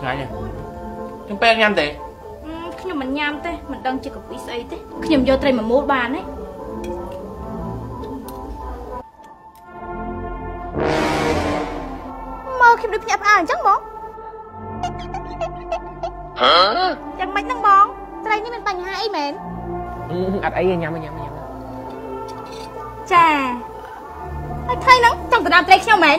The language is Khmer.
ឆ្ងាញ់ហ៎ខ្ញុំពេលញ៉ាំទេខ្ញុំមិនញ៉ាំទេមិនដឹងជាកាពីស្អីទេខ្ញុំយកត្រីមួយមូលបានទេមកខ្ញុំដូចភ្ញាក់ផ្អើលអញ្ចឹងបងហ៎យ៉ាងម៉េចហ្នឹងបងត្រីនេះមានបញ្ហាអីមែនអត់អីទេញ៉ាំញ៉ាំញ៉ាំចាហើយថ្ងៃហ្នឹងចង់ទៅតាមត្រីខ្ញុំមែន